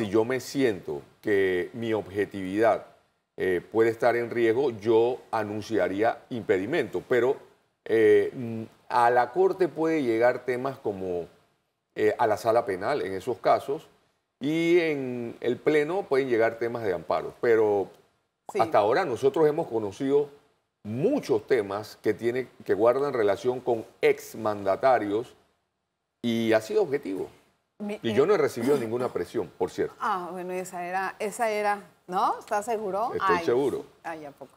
si yo me siento que mi objetividad eh, puede estar en riesgo, yo anunciaría impedimento. Pero eh, mm, a la Corte puede llegar temas como eh, a la sala penal en esos casos y en el Pleno pueden llegar temas de amparo. Pero hasta ahora nosotros hemos conocido muchos temas que, tiene, que guardan relación con exmandatarios y ha sido objetivo. Y yo no he recibido ninguna presión, por cierto. Ah, bueno, esa era, esa era, ¿no? ¿Estás seguro? Estoy seguro. Ay, ¿a poco?